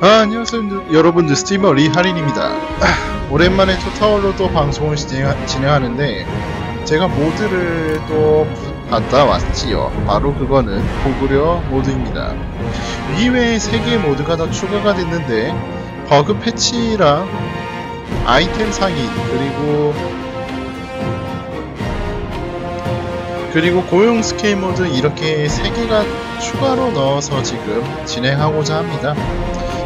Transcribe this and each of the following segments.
아, 안녕하세요. 여러분들 스트리머 리하린입니다. 오랜만에 토탈워로 또 방송을 진행, 진행하는데 제가 모드를 또 받아 왔지요. 바로 그거는 고구려 모드입니다. 이외에 3개의 모드가 더 추가가 됐는데 버그 패치랑 아이템 상인 그리고 그리고 고용 스케일 모드 이렇게 3개가 추가로 넣어서 지금 진행하고자 합니다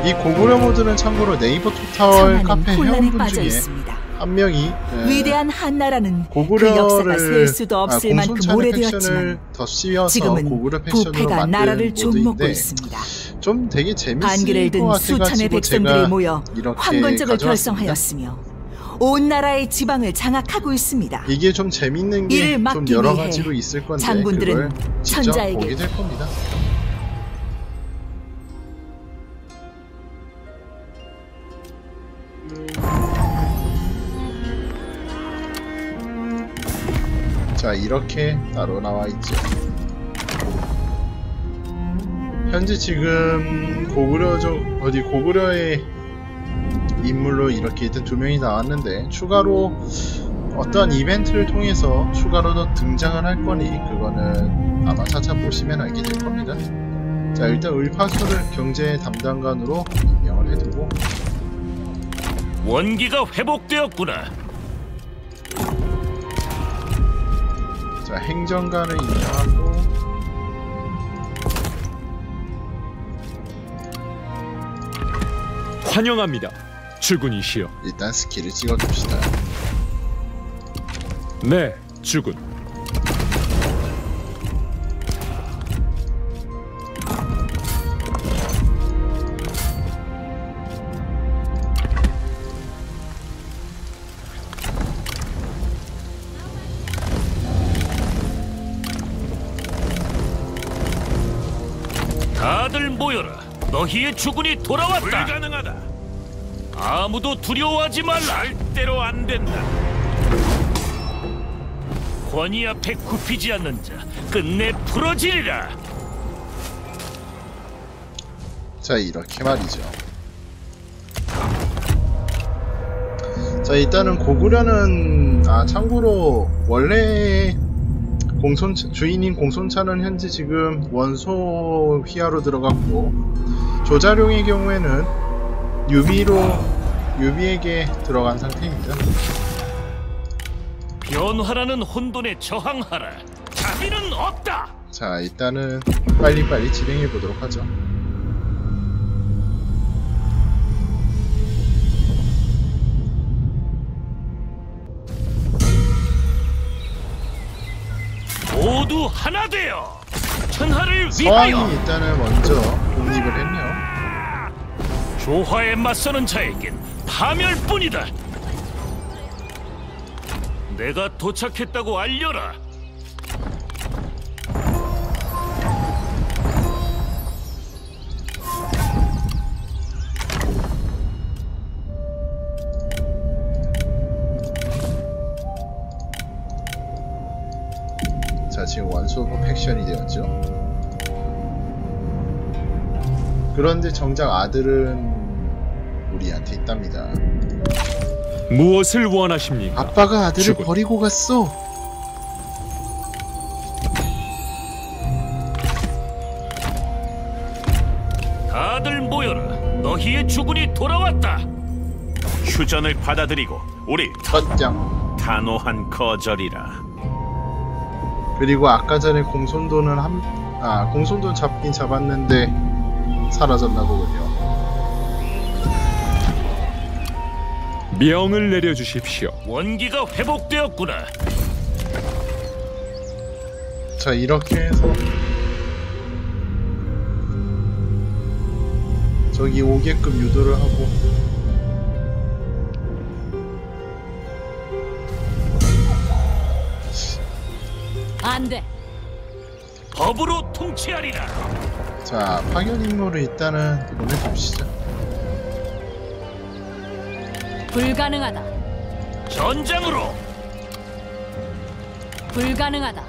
이 고구려 모드는 참고로 네이버 천하는 카페 혼란에 회원분 빠져 중에 있습니다. 한 명이 에, 위대한 한나라는 그 고구려를 역사가 셀 수도 없을 아, 만큼 오래되었지만 지금은 고구려 부패가 나라를 좀먹고 있습니다. 좀 되게 재밌을 것든 수천의 백성들이 모여 황건적을. 결성하였으며 온 나라의 지방을 장악하고 있습니다. 이게 좀 재밌는 게 좀 여러 가지로 있을 건데 장군들은 천자에게 보게 될 겁니다. 이렇게 따로 나와 있죠. 현재 지금 고구려족 어디 고구려의 인물로 이렇게 일단 두 명이 나왔는데 추가로 어떤 이벤트를 통해서 추가로 더 등장을 할 거니 그거는 아마 차차 보시면 알게 될 겁니다. 자 일단 을파수를 경제 담당관으로 임명을 해두고 원기가 회복되었구나. 자 행정관을 임명하고 환영합니다. 주군이시여. 일단 스킬을 찍어줍시다. 네, 주군. 너희의 주군이 돌아왔다. 불가능하다. 아무도 두려워하지 말라. 절대로 안 된다. 권위 앞에 굽히지 않는 자 끝내 풀어지리라. 자 이렇게 말이죠. 자 일단은 고구려는 아 참고로 원래 공손 주인인 공손차는 현재 지금 원소 휘하로 들어갔고 조자룡의 경우에는 유비로 유비에게 들어간 상태입니다. 변화라는 혼돈에 저항하라. 자비는 없다. 자 일단은 빨리빨리 진행해 보도록 하죠. 모두 하나 되어 천하를 위하여 서왕이 일단은 먼저 독립을 했네요. 조화에 맞서는 자에겐 파멸뿐이다. 내가 도착했다고 알려라. 자 지금 원소브 팩션이 되었죠 그런데 정작 아들은 우리한테 있답니다 무엇을 원하십니까? 아빠가 아들을 죽은. 버리고 갔어 다들 모여라. 너희의 주군이 돌아왔다. 휴전을 받아들이고 우리 컷장 단호한 거절이라 그리고 아까 전에 공손도는 한, 아 공손도 잡긴 잡았는데 사라졌나 보군요 명을 내려주십시오. 원기가 회복되었구나. 자 이렇게 해서 저기 오게끔 유도를 하고 안 돼. 법으로 통치하리라. 자 파견 임무를 일단은 보내봅시다 불가능하다. 전장으로 불가능하다.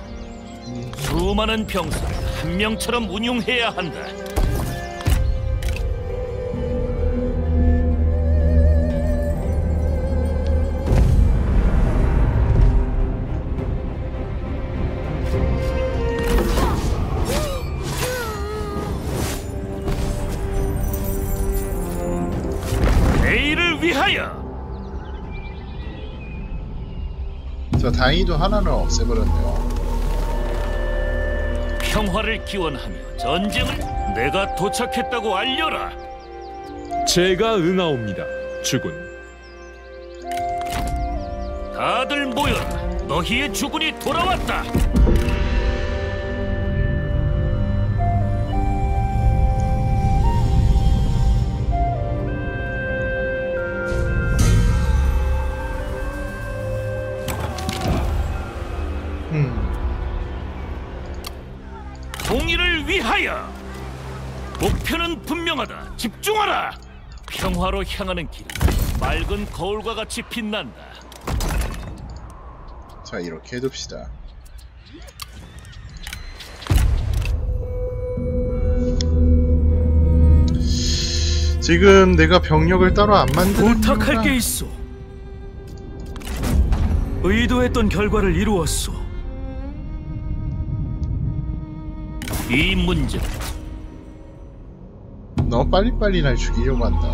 수많은 병사를 한 명처럼 운용해야 한다. 다행히도 하나는 없애버렸네요. 평화를 기원하며 전쟁을 내가 도착했다고 알려라. 제가 응하옵니다. 주군. 다들 모여라. 너희의 주군이 돌아왔다. 집중하라. 평화로 향하는 길. 맑은 거울과 같이 빛난다. 자 이렇게 해둡시다. 지금 내가 병력을 따로 안 만드는 부탁할 이유가 게 있어. 의도했던 결과를 이루었소. 이 문제 너무 빨리빨리 날 죽이려고 한다.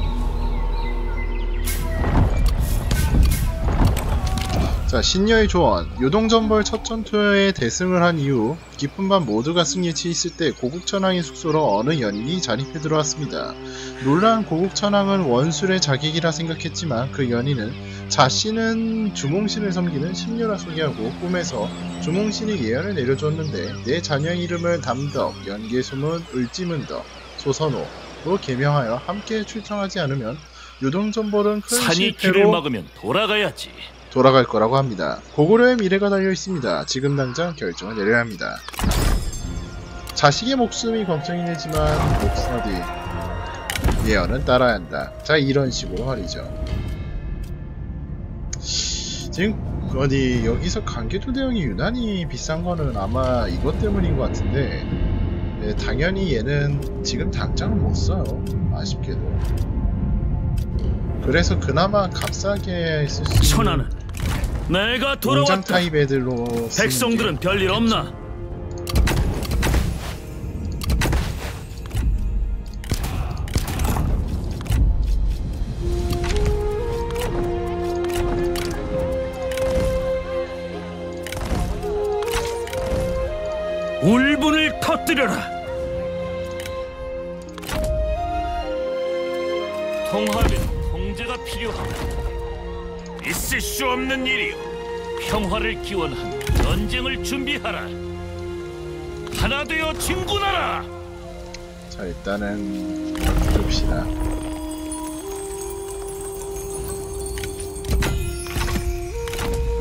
자, 신녀의 조언. 요동전벌 첫 전투에 대승을 한 이후 깊은 밤 모두가 승리치 있을 때 고국천왕의 숙소로 어느 연인이 잔입해 들어왔습니다. 놀란 고국천왕은 원술의 자객이라 생각했지만 그 연인은 자신은 주몽신을 섬기는 신녀라 소개하고 꿈에서 주몽신이 예언을 내려줬는데 내 자녀의 이름을 담덕, 연계소문, 을지문덕, 소선호 로 개명하여 함께 출정하지 않으면 요동전벌은 큰 산이 길을 막으면 돌아가야지. 돌아갈 거라고 합니다. 고구려의 미래가 달려 있습니다. 지금 당장 결정을 내려야 합니다. 자식의 목숨이 걱정이 되지만 목숨 어디 예언은 따라야 한다. 자 이런 식으로 말이죠. 지금 어디 여기서 관계도 대응이 유난히 비싼 거는 아마 이것 때문인 것 같은데 네, 당연히 얘는 지금 당장은 못 써요. 아쉽게도. 그래서 그나마 값싸게 쓸 수 있는 천하는 내가 돌아왔다. 타입 애들로 백성들은 게 별일 없나? 울분을 터뜨려라. 수 없는 일이요. 평화를 기원하며 전쟁을 준비하라. 하나 되어 진군하라. 자 일단은 봅시다.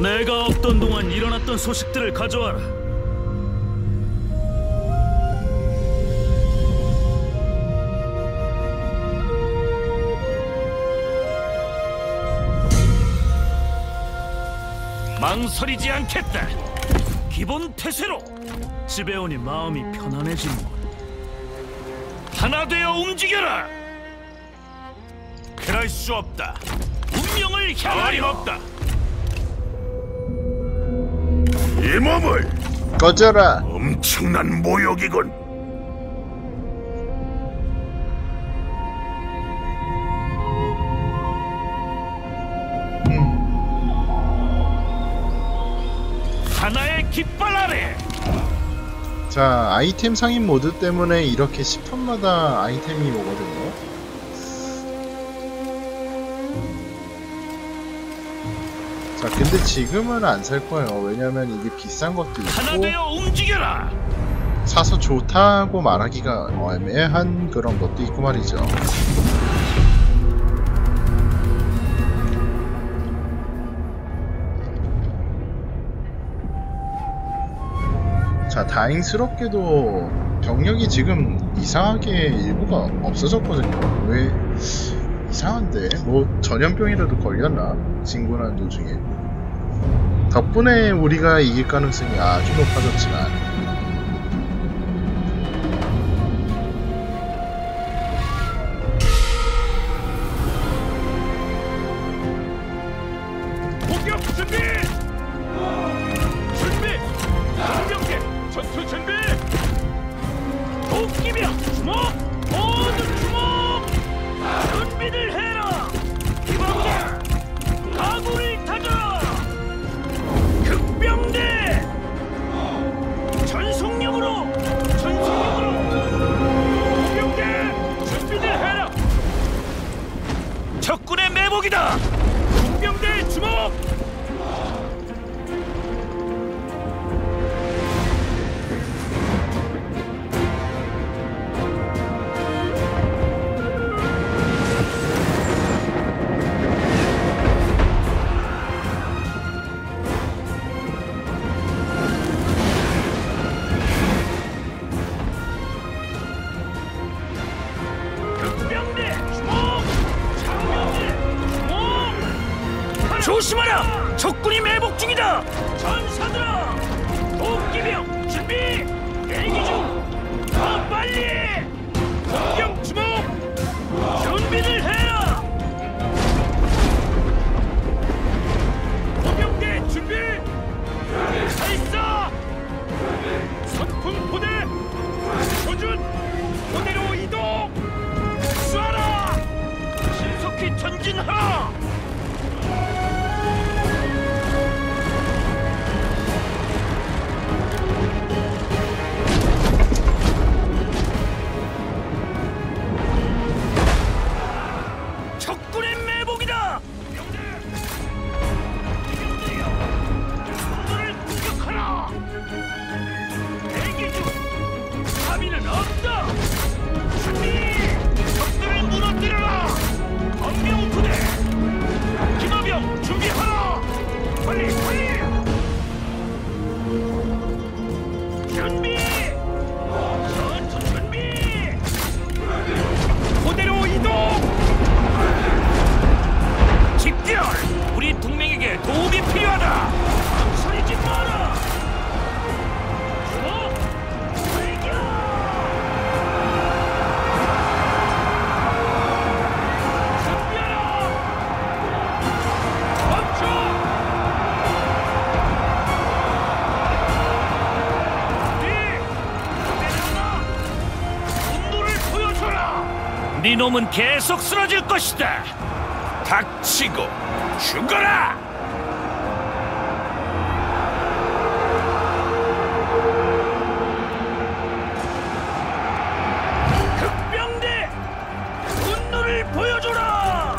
내가 없던 동안 일어났던 소식들을 가져와라. 망설이지 않겠다. 기본 태세로 집에 오니 마음이 편안해지는 하나 되어 움직여라. 그럴 수 없다. 운명을 향하여 어림없다. 이 몸을 꺼져라. 엄청난 모욕이군. 깃발 아래 자 아이템 상인 모드 때문에 이렇게 10턴마다 아이템이 오거든요. 자 근데 지금은 안 살 거예요. 왜냐면 이게 비싼 것도 하나 있고 되어 움직여라. 사서 좋다고 말하기가 애매한 그런 것도 있고 말이죠. 자, 다행스럽게도 병력이 지금 이상하게 일부가 없어졌거든요. 왜 이상한데? 뭐 전염병이라도 걸렸나? 진군하는 도중에. 덕분에 우리가 이길 가능성이 아주 높아졌지만 보여줘라! 네 놈은 계속 쓰러질 것이다! 닥치고 죽어라! 극병대! 분노를 보여줘라!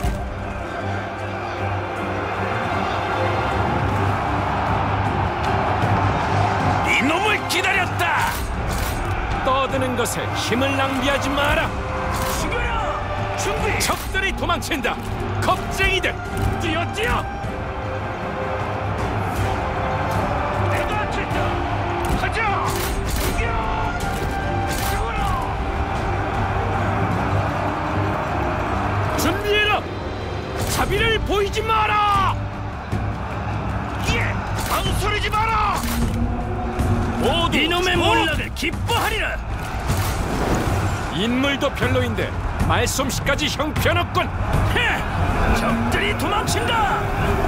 이놈을 기다렸다! 떠드는 것에 힘을 낭비하지 마라. 준비! 적들이 도망친다. 겁쟁이들. 뛰어 뛰어! 내가 쳤다! 가자! 죽여! 죽어라! 준비해라. 자비를 보이지 마라. 예! 망설이지 마라! 모두 이놈의 몰락을 기뻐하리라. 인물도 별로인데 말솜씨까지 형편없군. 헤! 적들이 도망친다.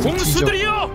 공수들이여.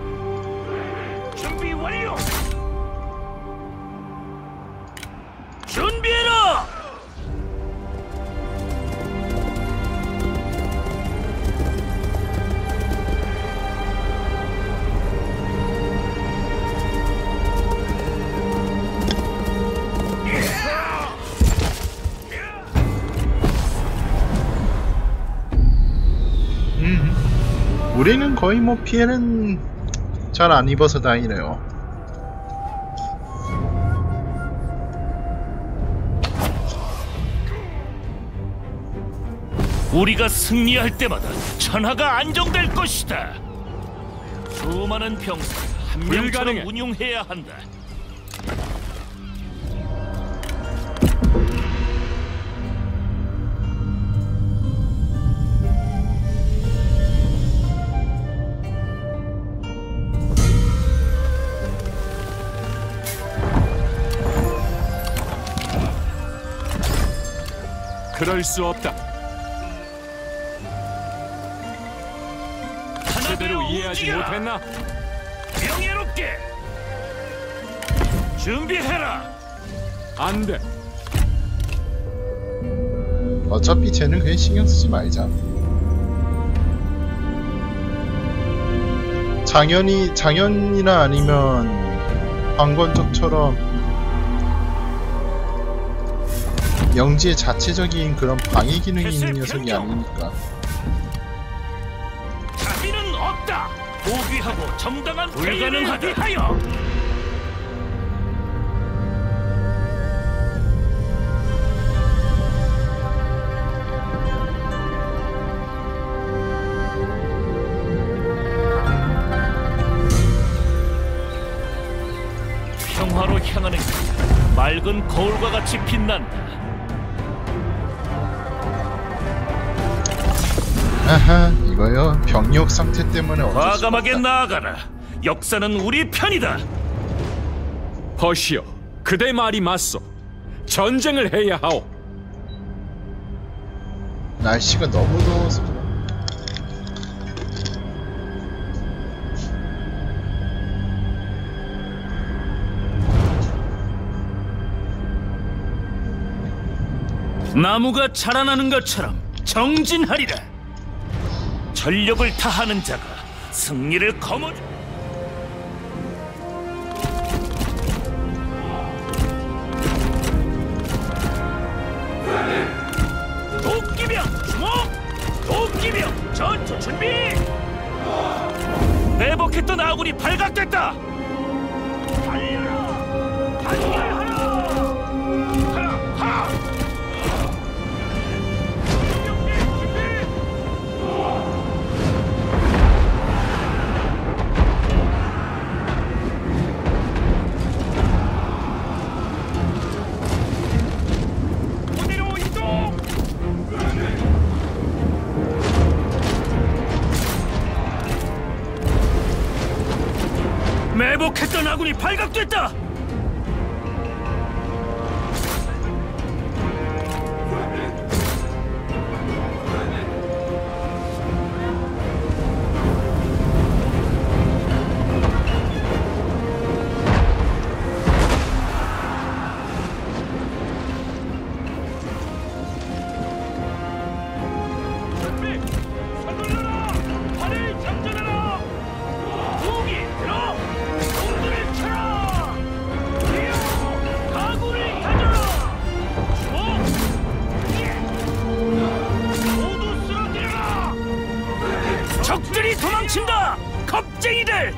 우리는 거의 뭐 피해는 잘 안 입어서 다행이네요. 우리가 승리할 때마다 천하가 안정될 것이다. 수많은 병사 한 명처럼 불가능해. 운용해야 한다. 그럴 수 없다. 제대로 이해하지 움직여라. 못했나? 명예롭게 준비해라. 안 돼. 어차피 쟤는 그냥 신경 쓰지 말자. 장현이 장현이나 아니면 황건적처럼 영지의 자체적인 그런 방해 기능이 있는 녀석이 아니니까. 자비는 없다. 포기하고 정당한 불가능하다. 위하여. 평화로 향하는 길, 맑은 거울과 같이 빛난다. 아하 이거요 병력 상태 때문에 어쩔 수 과감하게 없다. 나아가라. 역사는 우리 편이다. 버시오, 그대 말이 맞소. 전쟁을 해야 하오. 날씨가 너무 더워서. 나무가 자라나는 것처럼 정진하리라. 전력을 다하는 자가 승리를 거머쥐. 도끼병 주목! 도끼병 전투 준비! 매복했던 아군이 발각됐다. 달려라! 달려라! 발각됐다. 도망친다! 겁쟁이들!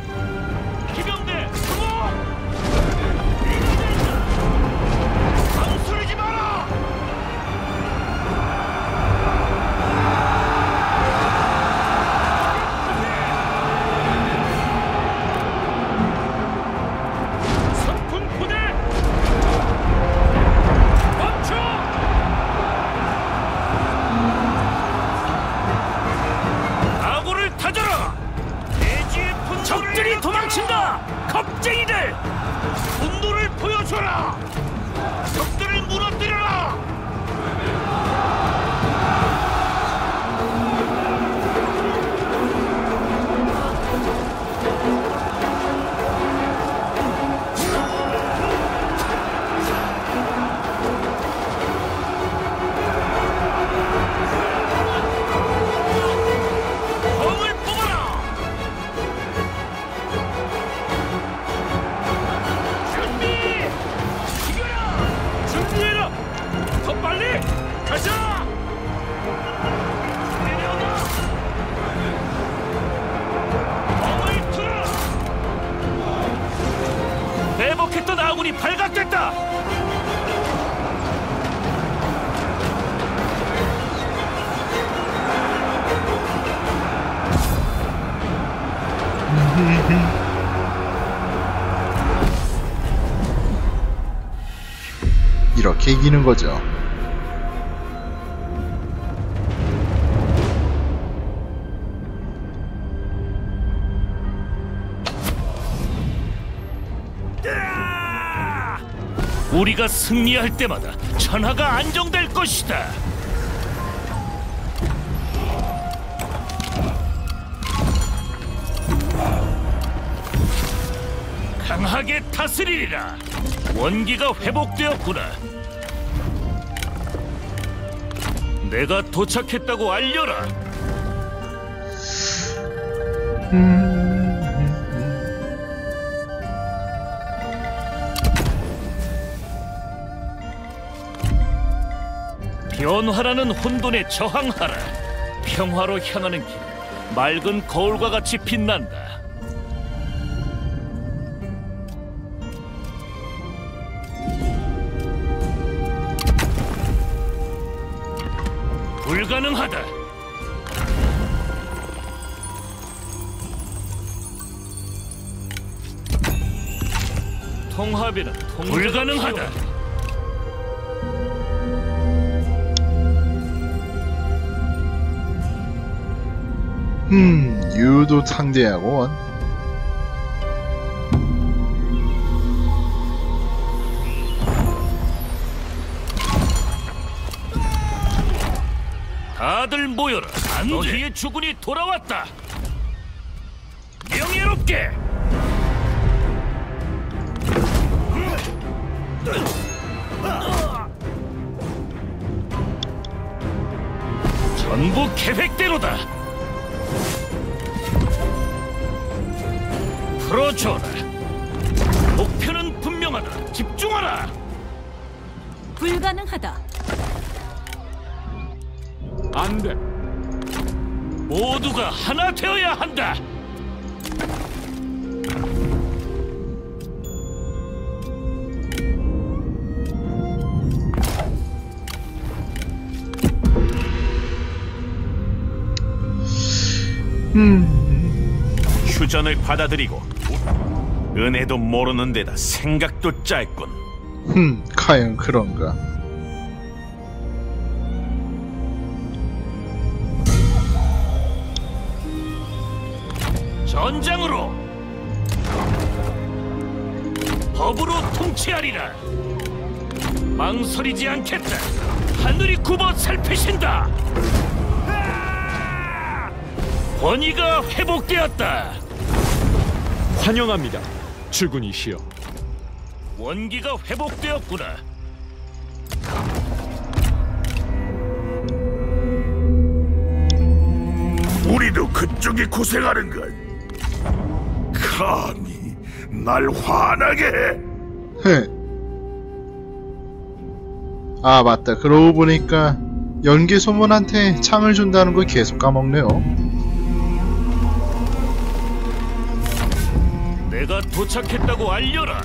이기는 거죠. 우리가 승리할 때마다 천하가 안정될 것이다. 강하게 다스리리라. 원기가 회복되었구나. 내가 도착했다고 알려라. 변화라는 혼돈에 저항하라. 평화로 향하는 길, 맑은 거울과 같이 빛난다. 불가능하다. 통합에는 불가능하다. 음, 유도 상대하고 원. 다들 모여라. 너희의 주군이 돌아왔다. 명예롭게. 전부 계획대로다. 풀어줘라. 목표는 분명하다. 집중하라. 불가능하다. 안 돼. 모두가 하나 되어야 한다. 휴전을 받아들이고 은혜도 모르는 데다 생각도 짧군. 흠, 과연 그런가. 전장으로 법으로 통치하리라 망설이지 않겠다 하늘이 굽어 살피신다 아! 권위가 회복되었다 환영합니다. 주군이시여. 원기가 회복되었구나 우리도 그쪽이 고생하는 걸. 감히 날 화나게 해. 헤. 아, 맞다. 그러고 보니까 연기 소문한테 창을 준다는 걸 계속 까먹네요. 내가 도착했다고 알려라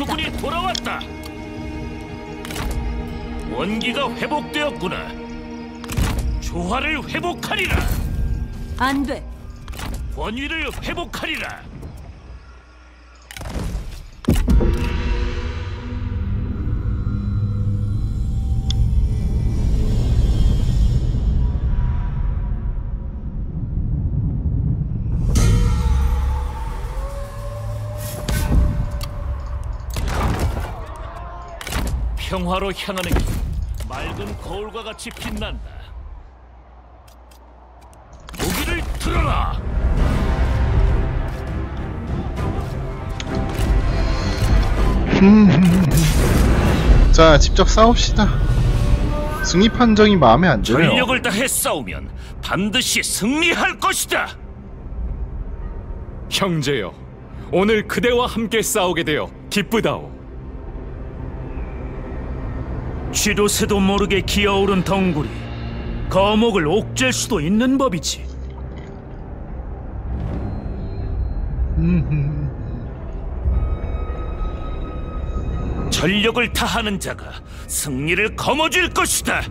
주군이 돌아왔다. 원기가 회복되었구나. 조화를 회복하리라. 안 돼. 권위를 회복하리라. 평화로 향하는 길, 맑은 거울과 같이 빛난다. 무기를 들어라. 자, 직접 싸웁시다. 승리 판정이 마음에 안 드네요. 전력을 다해 싸우면 반드시 승리할 것이다. 형제여, 오늘 그대와 함께 싸우게 되어 기쁘다오. 쥐도 새도 모르게 기어오른 덩굴이 거목을 옥죄 수도 있는 법이지. 전력을 다하는 자가 승리를 거머쥘 것이다.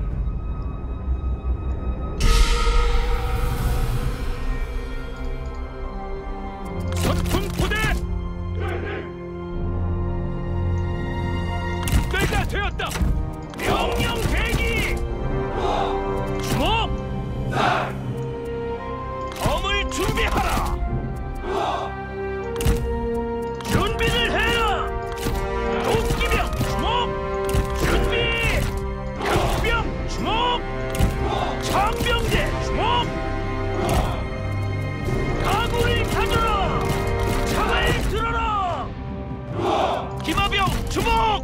주목!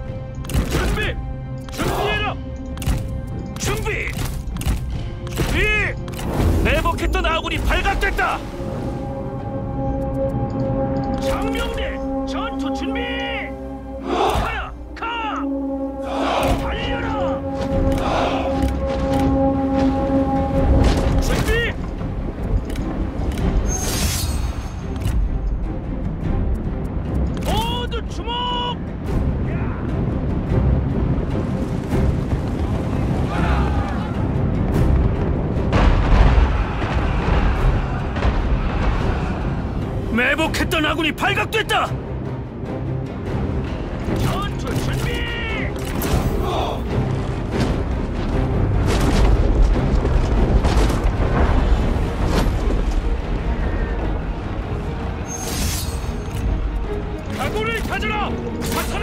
준비! 준비해라! 준비! 준비! 내복했던 아군이 발각됐다! 장병대 매복했던 아군이 발각됐다. 전투 준비! 각오를 가져라!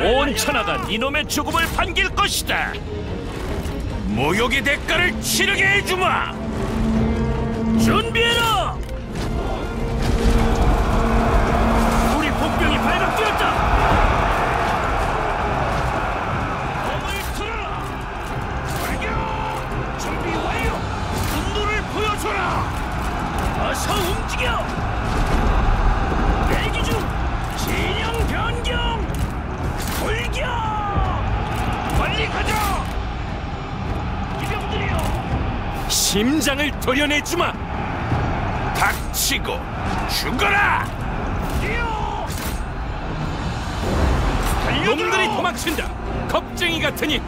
온 천하가 이놈의 죽음을 반길 것이다! 모욕의 대가를 치르게 해주마! 준비해라! 심장을 도려내주마. 닥치고 죽어라! 놈들이 도망친다. 겁쟁이 같으니